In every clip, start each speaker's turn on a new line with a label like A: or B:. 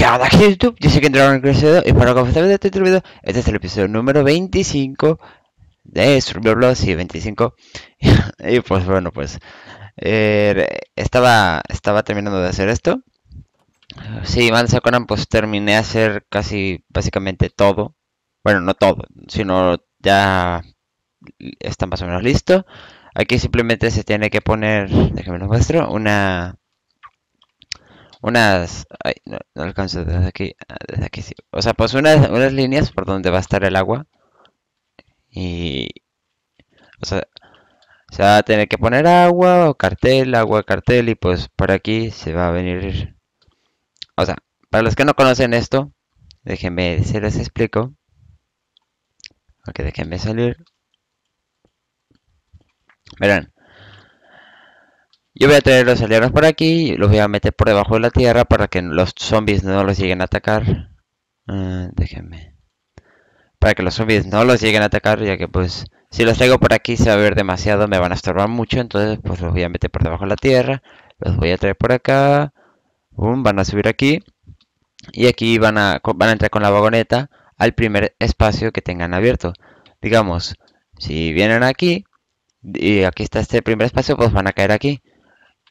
A: ¿Qué onda YouTube? Yo soy Kendra Crecido y para comenzar este video, este es el episodio número 25 de Survivor y 25 y pues bueno pues eh, estaba estaba terminando de hacer esto. Sí, Van Conan pues terminé de hacer casi básicamente todo. Bueno no todo sino ya está más o menos listo. Aquí simplemente se tiene que poner déjenme lo muestro una unas... Ay, no, alcanzo desde aquí. Desde aquí sí. O sea, pues unas, unas líneas por donde va a estar el agua. Y... O sea, se va a tener que poner agua o cartel, agua, cartel y pues por aquí se va a venir... O sea, para los que no conocen esto, déjenme, se les explico. Ok, déjenme salir. Verán, yo voy a traer los alienos por aquí y los voy a meter por debajo de la tierra para que los zombies no los lleguen a atacar. Ah, déjenme. Para que los zombies no los lleguen a atacar, ya que pues si los traigo por aquí se va a ver demasiado, me van a estorbar mucho, entonces pues los voy a meter por debajo de la tierra. Los voy a traer por acá. van a subir aquí. Y aquí van a, van a entrar con la vagoneta al primer espacio que tengan abierto. Digamos, si vienen aquí y aquí está este primer espacio, pues van a caer aquí.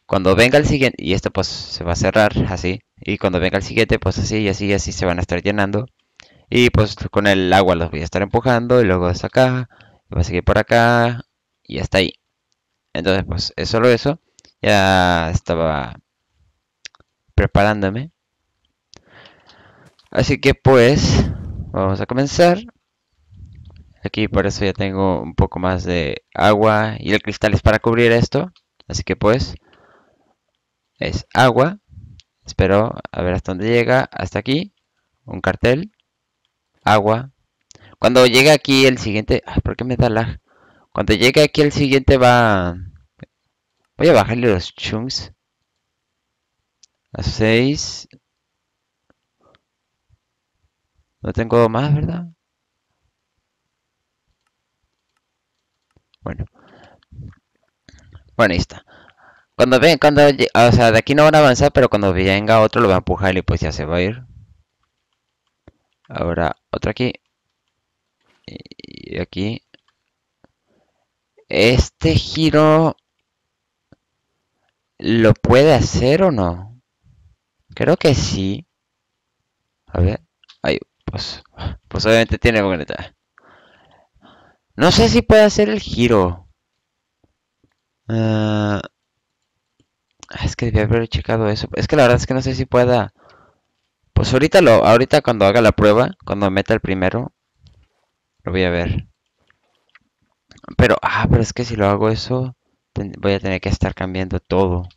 A: Cuando venga el siguiente, y esto pues se va a cerrar así, y cuando venga el siguiente, pues así y así y así se van a estar llenando. Y pues con el agua los voy a estar empujando, y luego hasta acá, y voy a seguir por acá, y hasta ahí. Entonces pues es solo eso. Ya estaba preparándome. Así que pues vamos a comenzar. Aquí por eso ya tengo un poco más de agua y el cristal es para cubrir esto. Así que pues es agua. Espero a ver hasta dónde llega. Hasta aquí. Un cartel. Agua. Cuando llegue aquí el siguiente... Ay, ¿por qué me da lag? Cuando llegue aquí el siguiente va... Voy a bajarle los chunks. A 6. No tengo más, ¿verdad? Bueno. Bueno, ahí está. Cuando ven, cuando, o sea, de aquí no van a avanzar, pero cuando venga otro lo va a empujar y pues ya se va a ir. Ahora, otro aquí. Y aquí. Este giro... ¿Lo puede hacer o no? Creo que sí. A ver. Ahí, pues... Pues obviamente tiene bonita. No sé si puede hacer el giro. Uh, es que debía haber checado eso. Es que la verdad es que no sé si pueda. Pues ahorita lo, ahorita cuando haga la prueba, cuando meta el primero, lo voy a ver. Pero, ah, pero es que si lo hago eso, voy a tener que estar cambiando todo.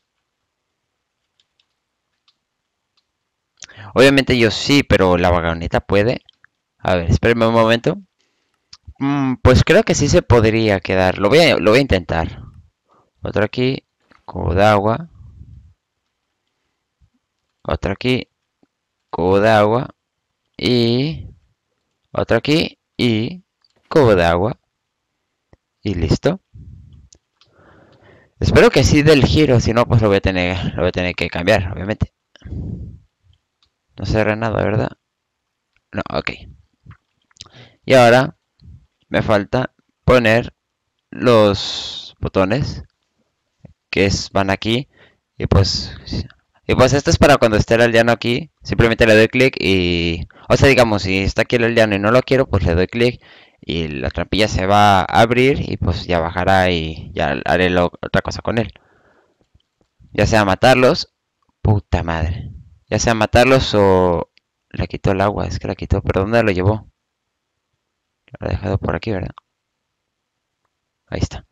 A: Obviamente yo sí, pero la vagoneta puede. A ver, espérenme un momento. Mm, pues creo que sí se podría quedar. Lo voy a, lo voy a intentar. Otro aquí, agua otro aquí, cubo de agua y otro aquí y cubo de agua y listo. Espero que sí del giro, si no pues lo voy a tener, lo voy a tener que cambiar, obviamente. No se nada, ¿verdad? No, ok. Y ahora me falta poner los botones que van aquí y pues y pues esto es para cuando esté el aldeano aquí, simplemente le doy clic y... O sea, digamos, si está aquí el aldeano y no lo quiero, pues le doy clic y la trampilla se va a abrir y pues ya bajará y ya haré otra cosa con él. Ya sea matarlos, puta madre. Ya sea matarlos o... Le quitó el agua, es que la quitó, pero ¿dónde lo llevó? Lo ha dejado por aquí, ¿verdad? Ahí está.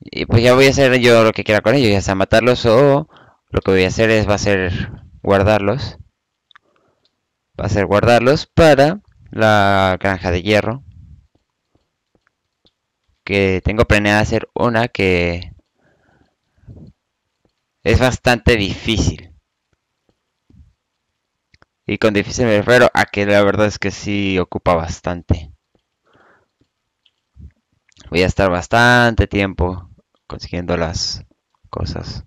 A: Y pues ya voy a hacer yo lo que quiera con ellos, ya sea matarlos o lo que voy a hacer es va a ser guardarlos. Va a ser guardarlos para la granja de hierro. Que tengo planeada hacer una que es bastante difícil. Y con difícil me refiero a que la verdad es que sí ocupa bastante. Voy a estar bastante tiempo consiguiendo las cosas.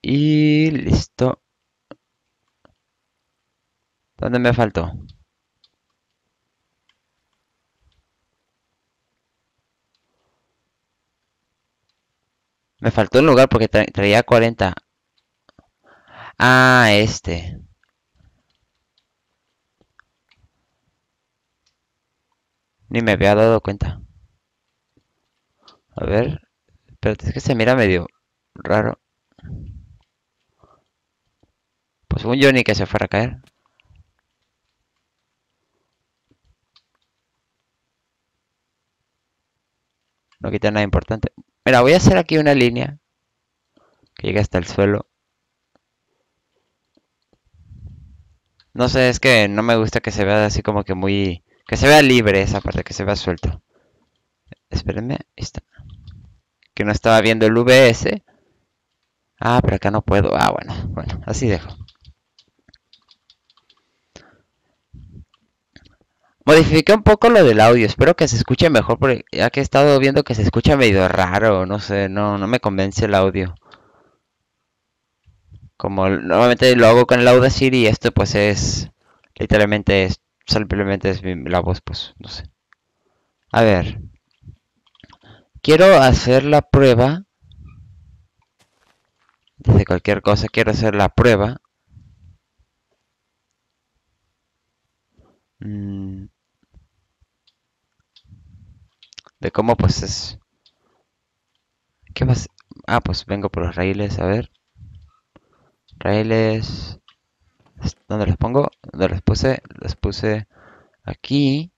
A: Y listo. ¿Dónde me faltó? Me faltó un lugar porque traía 40. Ah, este. Ni me había dado cuenta. A ver. Pero es que se mira medio raro. Pues según yo ni que se fuera a caer. No quita nada importante. Mira, voy a hacer aquí una línea que llegue hasta el suelo. No sé, es que no me gusta que se vea así como que muy... Que se vea libre esa parte, que se vea suelto. Espérenme, ahí está. Que no estaba viendo el VS. Ah, pero acá no puedo. Ah, bueno, bueno, así dejo. Modifiqué un poco lo del audio, espero que se escuche mejor porque ya que he estado viendo que se escucha medio raro, no sé, no, no me convence el audio. Como normalmente lo hago con el Audacity y esto pues es literalmente es simplemente es la voz, pues no sé. A ver. Quiero hacer la prueba. Desde cualquier cosa quiero hacer la prueba. Mm. de cómo pues es... ¿Qué más? Ah, pues vengo por los raíles, a ver. Raíles... ¿Dónde los pongo? ¿Dónde los puse? Los puse aquí.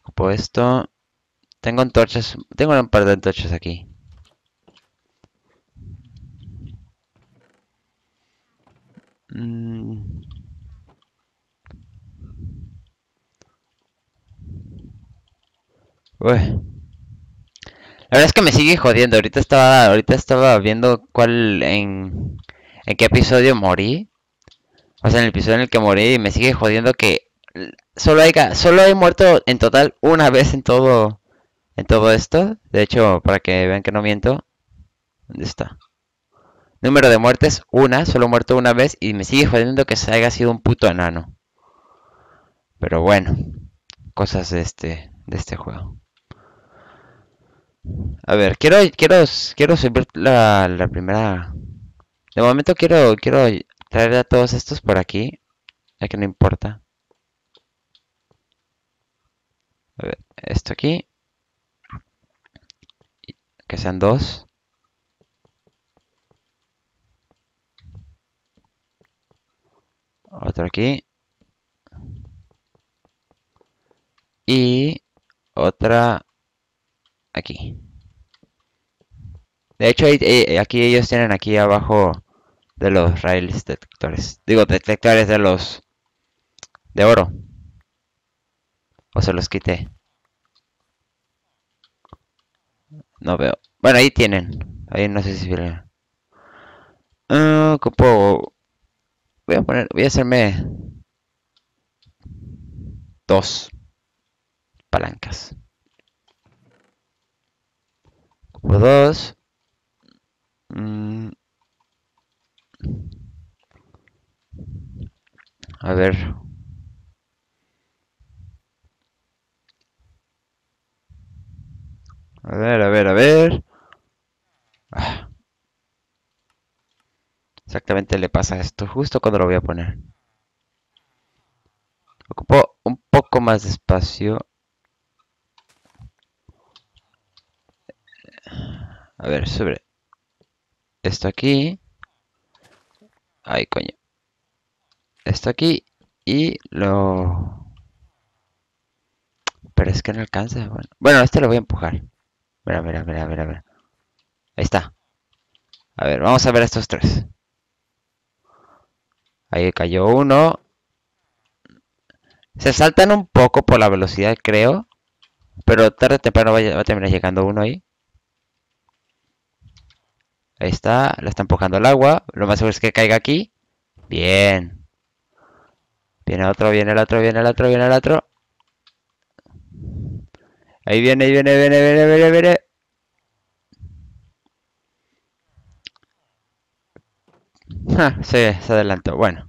A: Ocupo esto. Tengo antorchas. Tengo un par de antorchas aquí. Mm. La verdad es que me sigue jodiendo. Ahorita estaba, ahorita estaba viendo cuál en, en qué episodio morí. O sea, en el episodio en el que morí y me sigue jodiendo que solo haya, solo he muerto en total una vez en todo en todo esto. De hecho, para que vean que no miento. ¿Dónde está? Número de muertes, una. Solo muerto una vez y me sigue jodiendo que se haya sido un puto enano. Pero bueno, cosas de este, de este juego. A ver, quiero, quiero, quiero subir la, la primera. De momento quiero, quiero traer a todos estos por aquí. Ya que no importa. A ver, esto aquí. Que sean dos. Otro aquí. Y otra aquí. De hecho, eh, aquí ellos tienen aquí abajo de los raíles detectores. Digo, detectores de los de oro. O se los quité. No veo. Bueno, ahí tienen. Ahí no sé si vienen. Uh, Voy a poner. Voy a hacerme. Dos. Palancas. Ocupo dos. Mm. A ver. A ver, a ver, a ver. Ah. Exactamente le pasa esto justo cuando lo voy a poner. Ocupo un poco más de espacio. A ver, sobre esto aquí. Ay, coño. Esto aquí y lo... Pero es que no alcanza. Bueno, bueno este lo voy a empujar. Mira, mira, mira, mira, mira. Ahí está. A ver, vamos a ver estos tres. Ahí cayó uno. Se saltan un poco por la velocidad, creo. Pero tarde o temprano va a terminar llegando uno ahí. Ahí está, lo está empujando el agua. Lo más seguro es que caiga aquí. Bien. Viene otro, viene el otro, viene el otro, viene el otro. Ahí viene, viene, viene, viene, viene, viene. Ah, se, se adelantó. Bueno.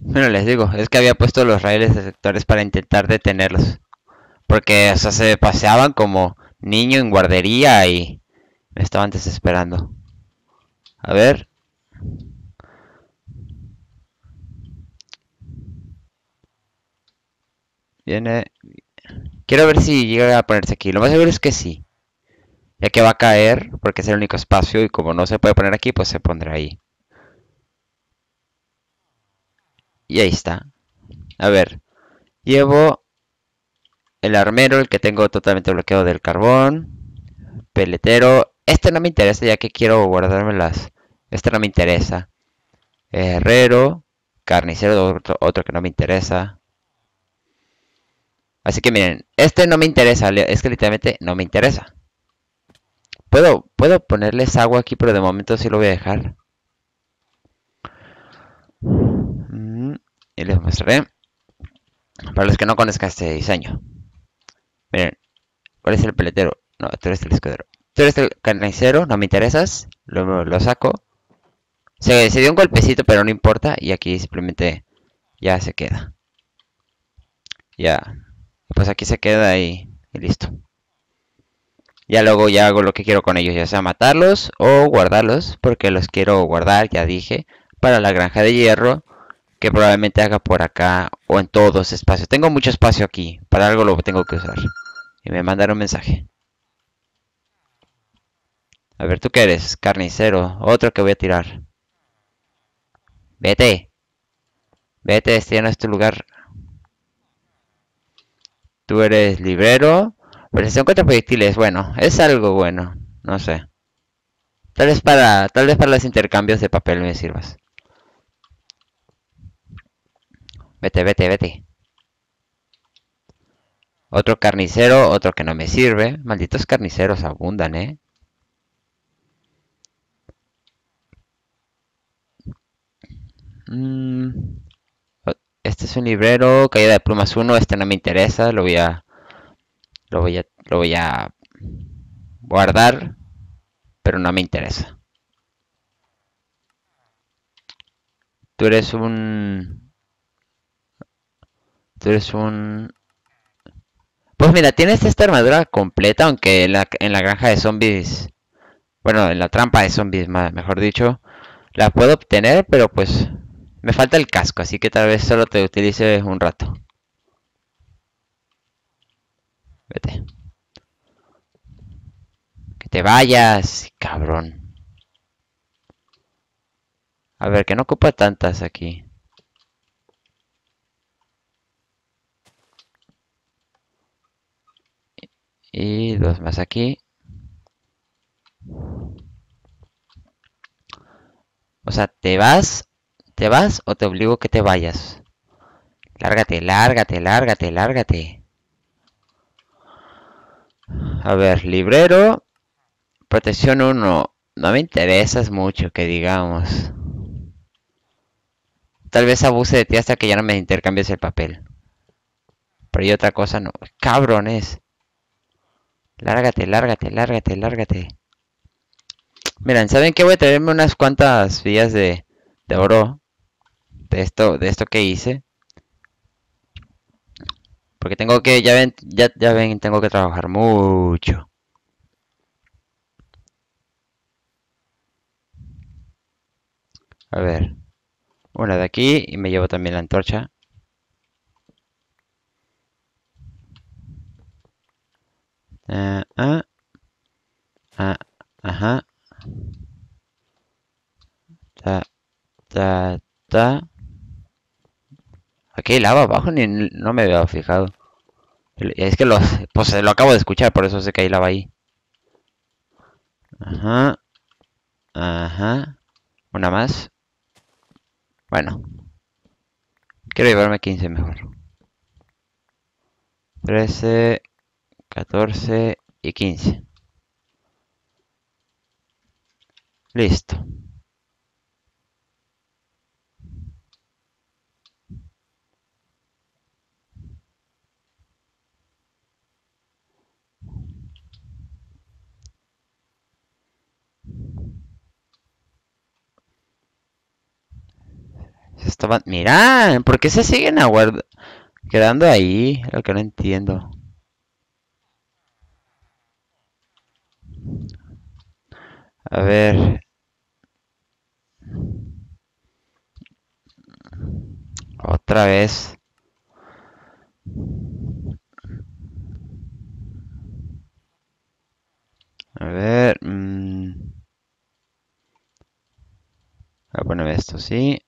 A: Bueno, les digo, es que había puesto los raíles sectores para intentar detenerlos. Porque, o se paseaban como niño en guardería y me estaban desesperando. A ver. Viene. Quiero ver si llega a ponerse aquí. Lo más seguro es que sí. Ya que va a caer, porque es el único espacio y como no se puede poner aquí, pues se pondrá ahí. Y ahí está. A ver. Llevo el armero, el que tengo totalmente bloqueado del carbón. Peletero. Este no me interesa ya que quiero guardarme las... Este no me interesa. Herrero. Carnicero, otro, otro que no me interesa. Así que miren, este no me interesa, es que literalmente no me interesa. Puedo, puedo ponerles agua aquí, pero de momento sí lo voy a dejar. Mm, y les mostraré. Para los que no conozcan este diseño. Miren, ¿cuál es el peletero? No, tú eres el escudero. Tú eres el carnicero, no me interesas. Lo, lo saco. Se, se dio un golpecito, pero no importa. Y aquí simplemente ya se queda. Ya. Pues aquí se queda y, y listo. Ya luego ya hago lo que quiero con ellos, ya sea matarlos o guardarlos, porque los quiero guardar, ya dije, para la granja de hierro, que probablemente haga por acá o en todos espacios. Tengo mucho espacio aquí, para algo lo tengo que usar. Y me mandaron un mensaje. A ver, ¿tú qué eres? Carnicero, otro que voy a tirar. Vete. Vete, este ya no es tu lugar. Tú eres librero. Presión contra proyectiles, bueno, es algo bueno, no sé. Tal vez para, tal vez para los intercambios de papel me sirvas. Vete, vete, vete. Otro carnicero, otro que no me sirve. Malditos carniceros abundan, ¿eh? Mm, este es un librero, caída de plumas 1, este no me interesa, lo voy a lo voy a, lo voy a guardar, pero no me interesa. Tú eres un... Tú eres un... Pues mira, tienes esta armadura completa, aunque en la, en la granja de zombies... Bueno, en la trampa de zombies, mejor dicho. La puedo obtener, pero pues... Me falta el casco, así que tal vez solo te utilice un rato. Vete. Que te vayas, cabrón. A ver, que no ocupa tantas aquí. Y dos más aquí. O sea, ¿te vas? ¿Te vas o te obligo que te vayas? Lárgate, lárgate, lárgate, lárgate. A ver, librero. Protección 1. No me interesas mucho, que digamos. Tal vez abuse de ti hasta que ya no me intercambies el papel. Pero y otra cosa no. Cabrones. Lárgate, lárgate, lárgate, lárgate. Miren, ¿saben qué? Voy a traerme unas cuantas vías de, de oro. De esto, de esto que hice. Porque tengo que, ya ven, ya, ya ven, tengo que trabajar mucho. A ver. Una de aquí y me llevo también la antorcha. Ajá. Ta, ta, ta. Aquí hay lava abajo, ni no me había fijado. Es que lo, pues lo acabo de escuchar, por eso sé que hay lava ahí. Ajá. Ajá. Una más. Bueno. Quiero llevarme 15 mejor. 13, 14 y 15. Listo. Estaban... Mira, ¿por qué se siguen aguard... quedando ahí? Lo que no entiendo. A ver. Otra vez. A ver. Mmm. A poner esto, sí.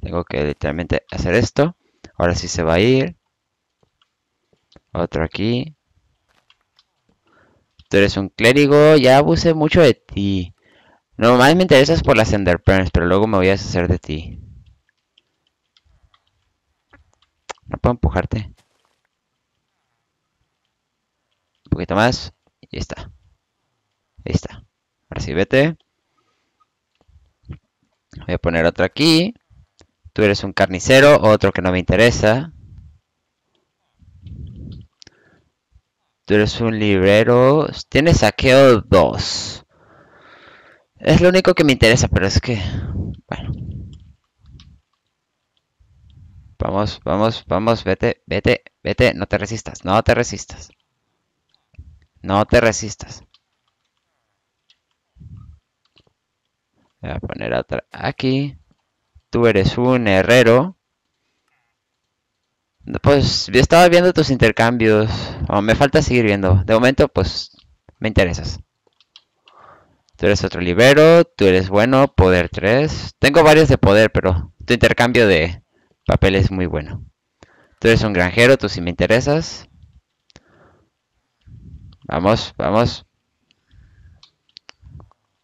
A: Tengo que literalmente hacer esto. Ahora sí se va a ir. Otro aquí. Tú eres un clérigo, ya abusé mucho de ti. Normalmente me interesas por las Enderpearls, pero luego me voy a deshacer de ti. No puedo empujarte. Un poquito más. Y está. Ahí está. Ahora sí, vete. Voy a poner otro aquí. Tú eres un carnicero, otro que no me interesa. Tú eres un librero. Tienes saqueo 2. Es lo único que me interesa, pero es que... Bueno. Vamos, vamos, vamos, vete, vete, vete. No te resistas, no te resistas. No te resistas. Voy a poner otra aquí. Tú eres un herrero. Pues yo estaba viendo tus intercambios. Me falta seguir viendo. De momento, pues me interesas. Tú eres otro libero. Tú eres bueno. Poder 3. Tengo varios de poder, pero tu intercambio de papel es muy bueno. Tú eres un granjero. Tú sí me interesas. Vamos, vamos.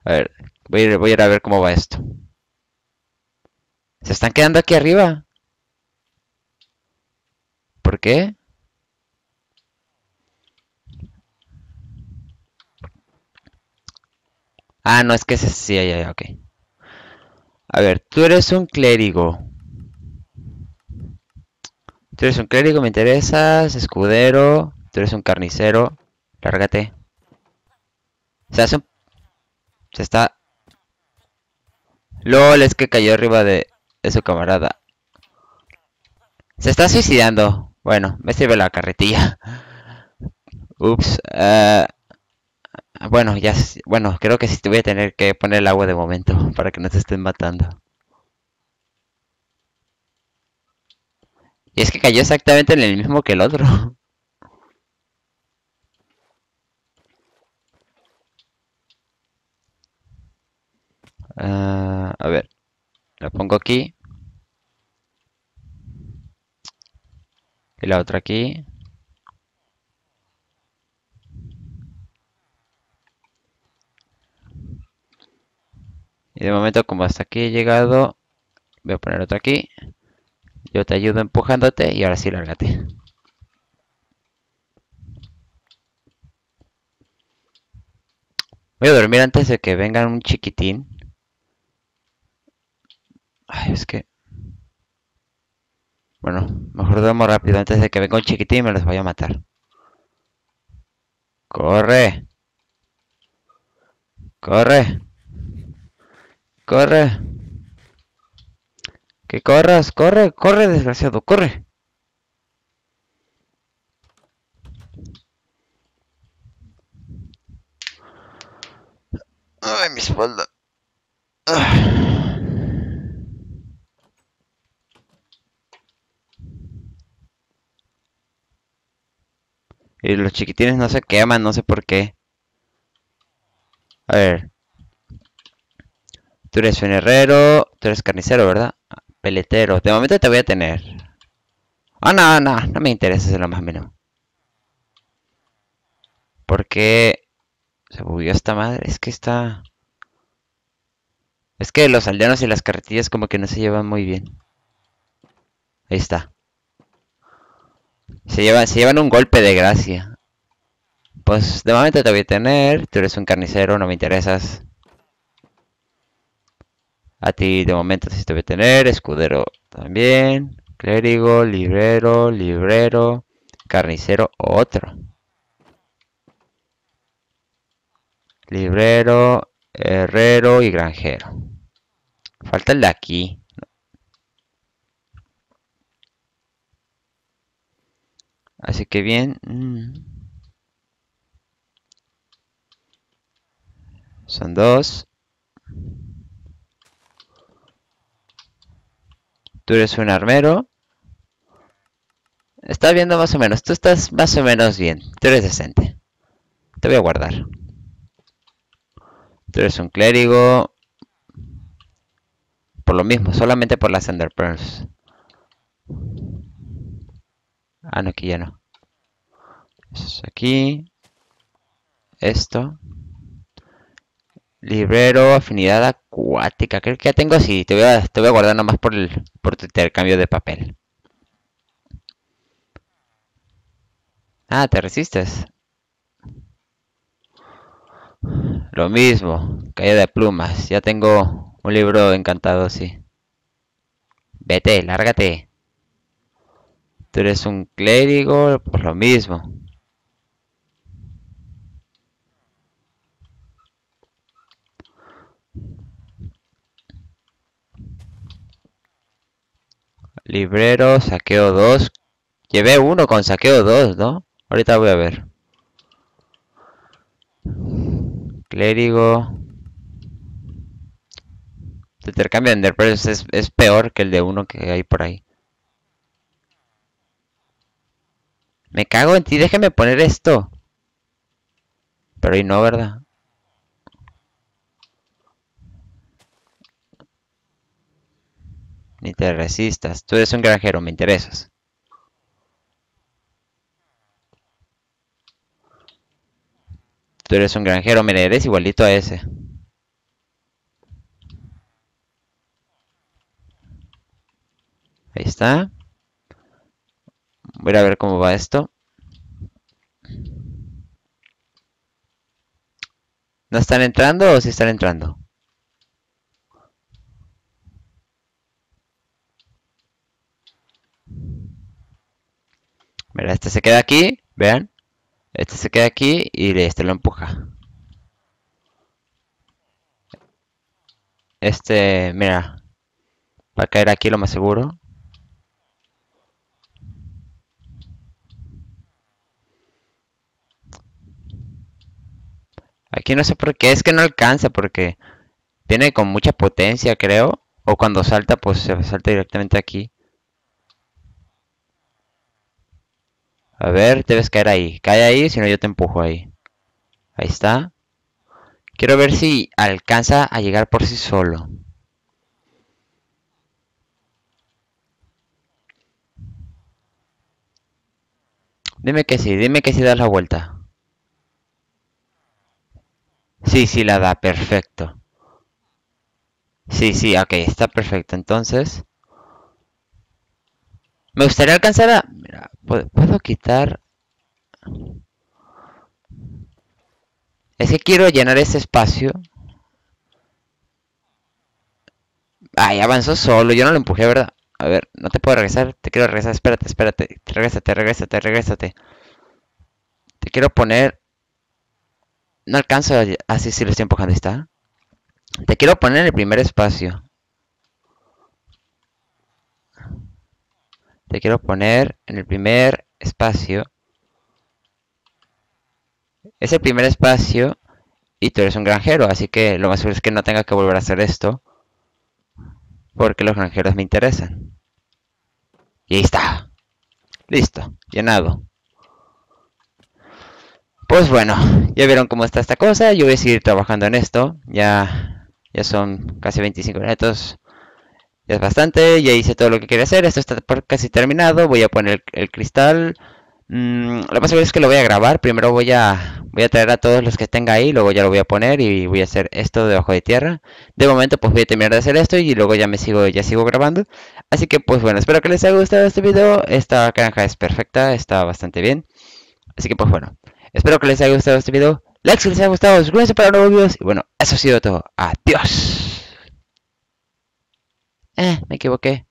A: A ver, a, voy a ir a ver cómo va esto. Se están quedando aquí arriba. ¿Por qué? Ah, no, es que ese sí, ya, ya, ok. A ver, tú eres un clérigo. Tú eres un clérigo, me interesas. Escudero. Tú eres un carnicero. Lárgate. Se hace un... Se está... LOL, es que cayó arriba de, de su camarada. Se está suicidando. Bueno, me sirve la carretilla. Ups. Uh, bueno, ya... Bueno, creo que sí te voy a tener que poner el agua de momento. Para que no te estén matando. Y es que cayó exactamente en el mismo que el otro. Uh, a ver. Lo pongo aquí. Y la otra aquí. Y de momento como hasta aquí he llegado, voy a poner otra aquí. Yo te ayudo empujándote y ahora sí lárgate. Voy a dormir antes de que venga un chiquitín. Ay, es que... Bueno, mejor duermo rápido antes de que venga un chiquitín y me los vaya a matar. ¡Corre! ¡Corre! ¡Corre! ¡Que corras! ¡Corre! ¡Corre, desgraciado! ¡Corre! Ay, mi espalda. Y los chiquitines no se queman, no sé por qué. A ver. Tú eres un herrero, tú eres carnicero, ¿verdad? Peletero. De momento te voy a tener. Ah, no, no, no me interesa es lo más mínimo. ¿Por qué se bugueó esta madre? Es que está... Es que los aldeanos y las carretillas como que no se llevan muy bien. Ahí está. Se llevan, un golpe de gracia. Pues de momento te voy a tener. Tú eres un carnicero, no me interesas. A ti de momento sí te voy a tener. Escudero también. Clérigo, librero, librero. Carnicero, otro. Librero. herrero y granjero. Falta el de aquí. Así que bien. Mm. Son dos. Tú eres un armero. Está viendo más o menos. Tú estás más o menos bien. Tú eres decente. Te voy a guardar. Tú eres un clérigo. Por lo mismo, solamente por las Ender Pearls. Ah, no, aquí ya no. Eso es aquí. Esto. Librero, afinidad acuática. Creo que ya tengo así. Te voy a, te voy a guardar nomás por el por tu intercambio de papel. Ah, te resistes. Lo mismo, caída de plumas. Ya tengo un libro encantado, sí. Vete, lárgate. Tú eres un clérigo, por lo mismo. Librero, saqueo 2. Llevé uno con saqueo 2, ¿no? Ahorita voy a ver. Clérigo. El intercambio de Enderpearls es, es peor que el de uno que hay por ahí. Me cago en ti, déjeme poner esto. Pero ahí no, ¿verdad? Ni te resistas. Tú eres un granjero, me interesas. Tú eres un granjero, mira, eres igualito a ese. Ahí está. Voy a ver cómo va esto. ¿No están entrando o sí están entrando? Mira, este se queda aquí, vean. Este se queda aquí y este lo empuja. Este, mira, va a caer aquí lo más seguro. Aquí no sé por qué, es que no alcanza porque tiene con mucha potencia, creo. O cuando salta, pues se salta directamente aquí. A ver, debes caer ahí. Cae ahí, si no yo te empujo ahí. Ahí está. Quiero ver si alcanza a llegar por sí solo. Dime que sí, dime que sí das la vuelta. Sí, sí la da, perfecto. Sí, sí, ok, está perfecto. Entonces, me gustaría alcanzar a... Mira, puedo quitar... Es que quiero llenar ese espacio. Ay, avanzó solo, yo no lo empujé, ¿verdad? A ver, no te puedo regresar, te quiero regresar, espérate, espérate, regrésate, regrésate, regrésate. Te quiero poner... No alcanzo así si lo estoy empujando, ¿está? Te quiero poner en el primer espacio. Te quiero poner en el primer espacio. Es el primer espacio y tú eres un granjero, así que lo más seguro es que no tenga que volver a hacer esto. Porque los granjeros me interesan. Y ahí está. Listo, llenado. Pues bueno, ya vieron cómo está esta cosa. Yo voy a seguir trabajando en esto. Ya, ya son casi 25 minutos es bastante, ya hice todo lo que quería hacer, esto está casi terminado, voy a poner el, cristal. Mm, lo más seguro es que lo voy a grabar, primero voy a, voy a traer a todos los que tenga ahí, luego ya lo voy a poner y voy a hacer esto debajo de tierra. De momento pues voy a terminar de hacer esto y luego ya me sigo, ya sigo grabando. Así que pues bueno, espero que les haya gustado este video, esta granja es perfecta, está bastante bien. Así que pues bueno, espero que les haya gustado este video, likes si les haya gustado, suscríbanse para nuevos videos y bueno, eso ha sido todo, adiós. Eh, me equivoqué.